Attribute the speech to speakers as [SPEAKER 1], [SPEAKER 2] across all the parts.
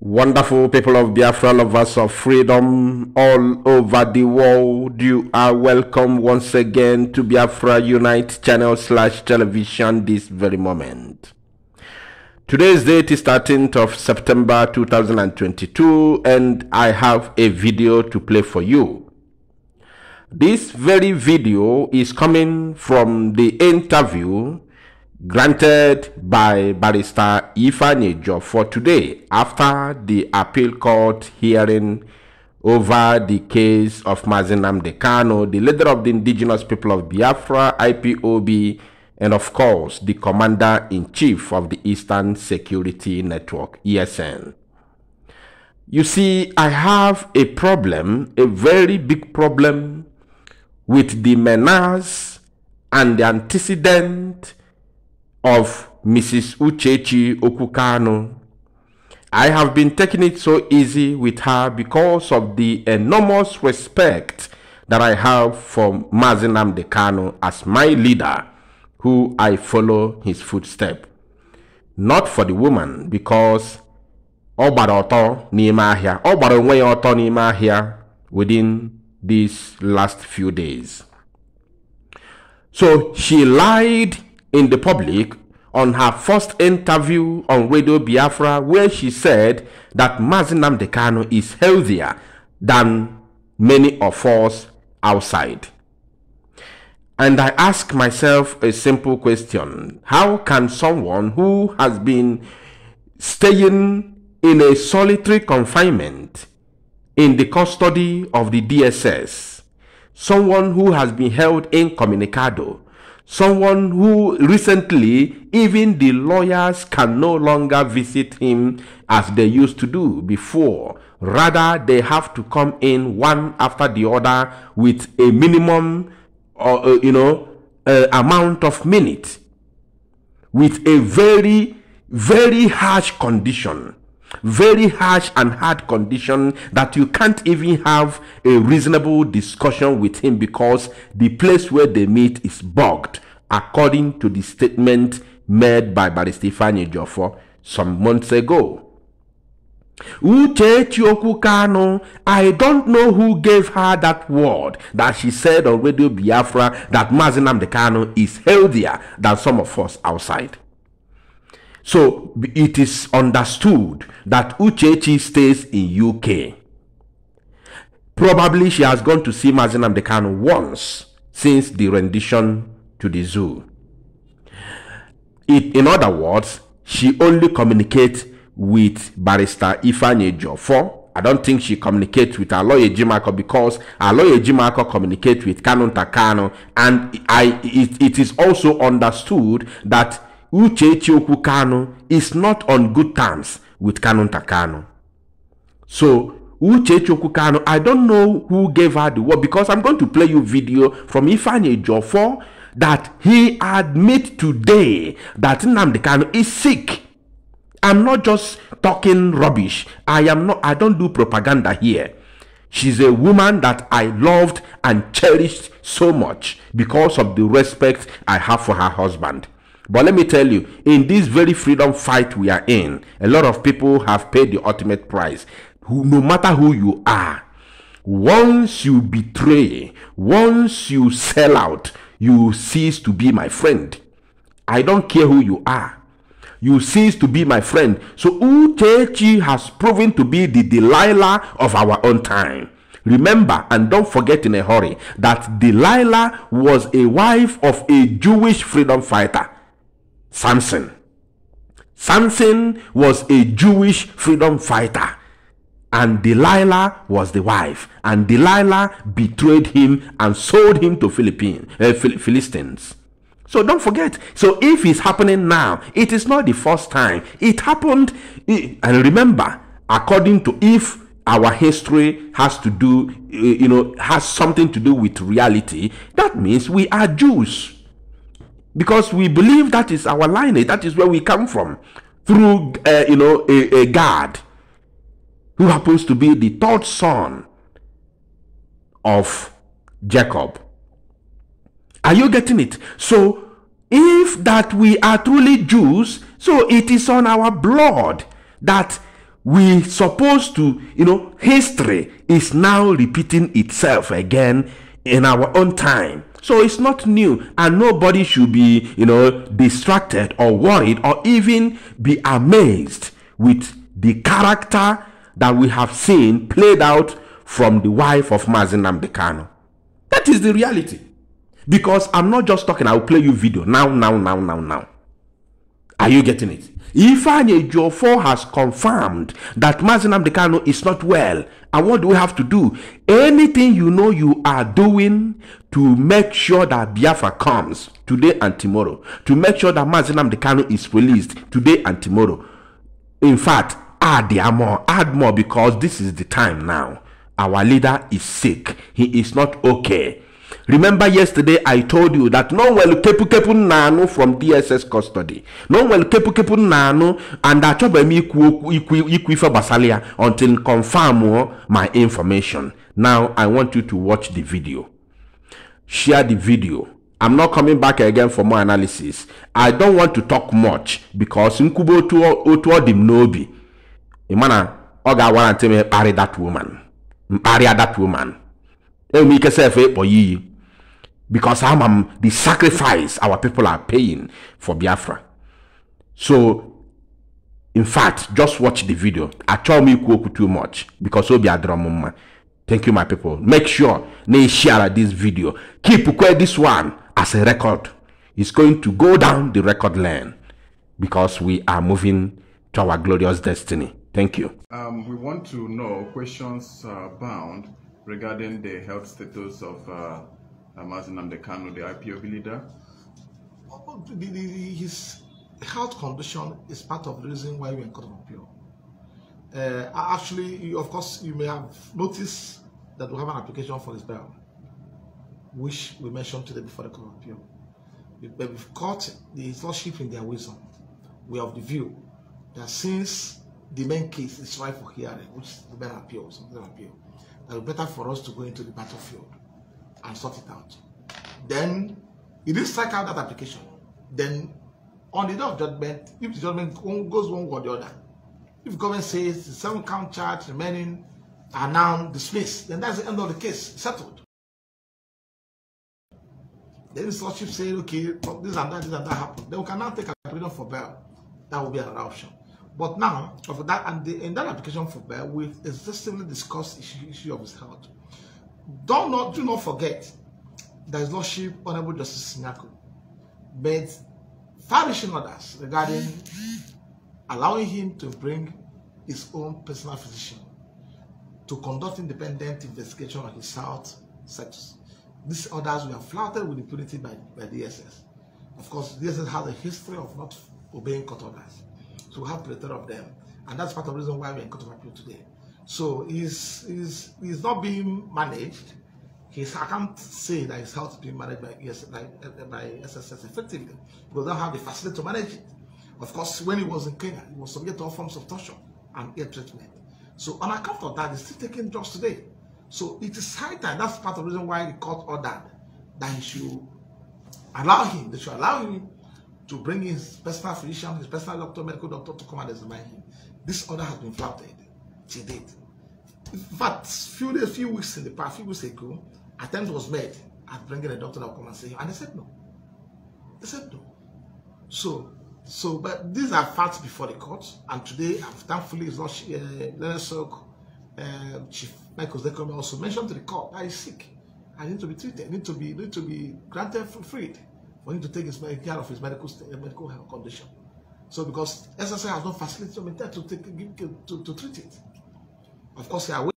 [SPEAKER 1] Wonderful people of Biafra, lovers of freedom all over the world, you are welcome once again to Biafra Unite channel slash television this very moment. Today's date is 13th of September 2022 and I have a video to play for you. This very video is coming from the interview granted by Barrister Ifeanyi Ejiofor today after the appeal court hearing over the case of Mazi Nnamdi Kanu, the leader of the indigenous people of Biafra, IPOB, and of course the commander-in-chief of the Eastern Security Network, ESN. You see, I have a problem, a very big problem with the menace and the antecedent of Mrs. Uchechi Okwu Kanu. I have been taking it so easy with her because of the enormous respect that I have for Mazi Nnamdi Kanu as my leader, who I follow his footstep. Not for the woman, because ọ gbara ọtọ n'ime ahịa ọ within these last few days. So she lied in the public on her first interview on Radio Biafra where she said that Mazi Nnamdi Kanu is healthier than many of us outside. And I ask myself a simple question. How can someone who has been staying in a solitary confinement in the custody of the DSS, someone who has been held incommunicado, someone who recently even the lawyers can no longer visit him as they used to do before. Rather they have to come in one after the other with a minimum or uh, you know uh, amount of minutes with a very very harsh condition very harsh and hard condition that you can't even have a reasonable discussion with him because the place where they meet is bugged according to the statement made by Barrister Ifeanyi Ejiofor some months ago. I don't know who gave her that word that she said on Radio Biafra that Mazi Nnamdi Kanu is healthier than some of us outside. So it is understood that Uchechi stays in UK. Probably she has gone to see Mazi Nnamdi Kanu once since the rendition to the zoo. It, in other words, she only communicates with Barrister Ifeanyi Ejiofor. I don't think she communicates with lawyer Ejimakor because lawyer Ejimakor communicates with Kanunta Kanu and I, it, it is also understood that Uchechi Okwu Kanu is not on good terms with Kanunta Kanu. So Uchechi Okwu Kanu, I don't know who gave her the word because I'm going to play you video from Ifeanyi Ejiofor that he admit today that Nnamdi Kanu is sick. I'm not just talking rubbish. I am not I don't do propaganda here. She's a woman that I loved and cherished so much because of the respect I have for her husband. But let me tell you, in this very freedom fight we are in, a lot of people have paid the ultimate price. Who, no matter who you are, once you betray, once you sell out, you cease to be my friend. I don't care who you are. You cease to be my friend. So Uchechi has proven to be the Delilah of our own time. Remember and don't forget in a hurry that Delilah was a wife of a Jewish freedom fighter, Samson. Samson was a Jewish freedom fighter and Delilah was the wife, and Delilah betrayed him and sold him to Philippines, uh, Philistines. So don't forget. So if it's happening now, it is not the first time. It happened, and remember, according to if our history has to do, you know, has something to do with reality, that means we are Jews. Because we believe that is our lineage, that is where we come from, through, uh, you know, a, a God who happens to be the third son of Jacob. Are you getting it? So, if that we are truly Jews, so it is on our blood that we supposed to you know history is now repeating itself again in our own time so it's not new and nobody should be you know distracted or worried or even be amazed with the character that we have seen played out from the wife of Mazi Nnamdi Kanu. That is the reality. Because I'm not just talking, I'll play you video now, now, now, now, now. Are you getting it? Ifeanyi Ejiofor has confirmed that Mazi Nnamdi Kanu is not well. And what do we have to do? Anything you know you are doing to make sure that Biafra comes today and tomorrow, to make sure that Mazi Nnamdi Kanu is released today and tomorrow. In fact, add more, add more because this is the time now. Our leader is sick. He is not okay. Remember yesterday I told you that no well kepu kepu nanu from DSS custody. No well kepu kepu nanu and achọbe m ikwu ikwu ife gbasara until confirm oh, my information. Now I want you to watch the video. Share the video. I'm not coming back again for more analysis. I don't want to talk much because nkwube otu ọ dị m n'obi. Ị mana ọ ga-awara ntị m kparị that woman. Mkparịa that woman. Enwere ike sef ịkpọ ya. Because I'm, um, the sacrifice our people are paying for Biafra. So, in fact, just watch the video. I told me too much because Obi Adramuma. Thank you, my people. Make sure they share this video. Keep this one as a record. It's going to go down the record lane because we are moving to our glorious destiny. Thank you.
[SPEAKER 2] Um, we want to know questions uh, bound regarding the health status of uh, Amazon Nnamdi Kanu, the IPOB leader?
[SPEAKER 3] The, the, the, his health condition is part of the reason why we're in court of appeal. Uh, actually, of course, you may have noticed that we have an application for his bail, which we mentioned today before the court of appeal. But we've caught the lordship in their wisdom. We have the view that since the main case is right for hearing, which is the bail appeal, the appeal, that it's better for us to go into the battlefield and sort it out. Then he didn't strike out that application. Then on the day of judgment, if the judgment goes one way or the other, if government says the seven count charge remaining are now dismissed, then that's the end of the case, settled. Then the lordship said, okay, this and that, this and that happened. Then we can now take application for bail. That will be another option. But now, of that, and the, in that application for bail, we've extensively discussed issue, issue of his health. Don't not do not forget that his lordship Honorable Justice Sinyako made far-reaching orders regarding allowing him to bring his own personal physician to conduct independent investigation on his health status. These orders were flouted with impunity by, by DSS. Of course, DSS has a history of not obeying court orders. So we have plenty of them. And that's part of the reason why we're in court of appeal today. So he's, he's, he's not being managed. His, I can't say that his health is being managed by, yes, by, by SSS effectively because they don't have the facility to manage it. Of course, when he was in Kenya, he was subject to all forms of torture and air treatment. So on account of that, he's still taking drugs today. So it is high time. That's part of the reason why the court ordered that he should allow him, they should allow him to bring his personal physician, his personal doctor, medical doctor to come and examine him. This order has been flouted to date. In fact, few days, few weeks in the past, few weeks ago, attempt was made at bringing a doctor that come and see him, and they said no. They said no. So, so, but these are facts before the court, and today, thankfully, it's not uh, Leonard Sok, uh, Chief Michael Ozekhome also mentioned to the court that he's sick I need to be treated, need to be need to be granted for free for him to take his care of his medical medical health condition. So, because SSI has no facility to take to, to treat it. Of course, you are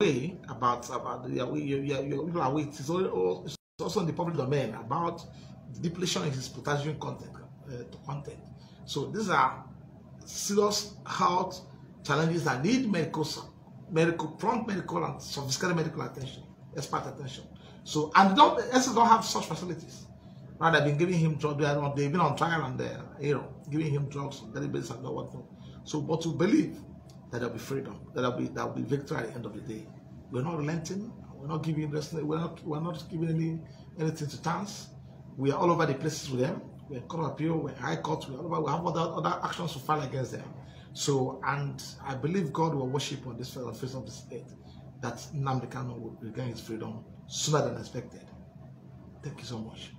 [SPEAKER 3] way about about the way you, you, you people are aware. It's also in the public domain about depletion in his potassium content uh, content. So these are serious health challenges that need medical medical prompt medical and sophisticated medical attention, expert attention. So and don't SS don't have such facilities. Right, they've been giving him drugs. They've been on trial and they're you know giving him drugs daily basis and what. So, but to believe that there'll be freedom, that there'll be there'll be victory at the end of the day. We're not relenting. We're not giving we're not we're not giving any anything to chance. We are all over the places with them. We're court of appeal, we're high court, we're all over, we have other other actions to file against them. So, and I believe God will worship on this face of this earth that Nnamdi Kanu will regain his freedom sooner than expected. Thank you so much.